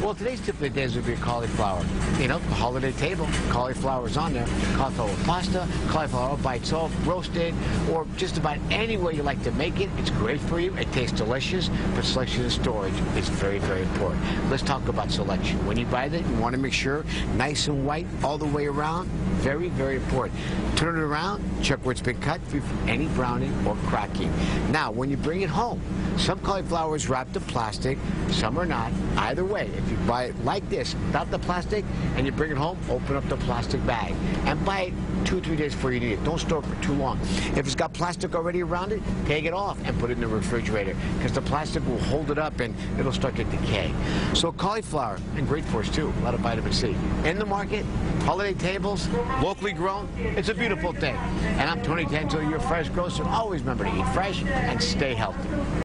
Well, today's tip of the day would be cauliflower. You know, holiday table, cauliflower's on there. Cauliflower pasta, cauliflower by itself, roasted, or just about any way you like to make it. It's great for you. It tastes delicious, but selection and storage is very, very important. Let's talk about selection. When you buy it, you want to make sure nice and white all the way around. Very, very important. Turn it around, check where it's been cut, free from any browning or cracking. Now, when you bring it home, some cauliflower is wrapped in plastic, some are not. Either way, if you buy it like this, without the plastic, and you bring it home, open up the plastic bag and buy it two or three days before you need it. Don't store it for too long. If it's got plastic already around it, take it off and put it in the refrigerator because the plastic will hold it up and it'll start to decay. So cauliflower, and great for us too, a lot of vitamin C. In the market, holiday tables, locally grown, it's a beautiful thing. And I'm Tony Tantillo, your fresh grocer. Always remember to eat fresh and stay healthy.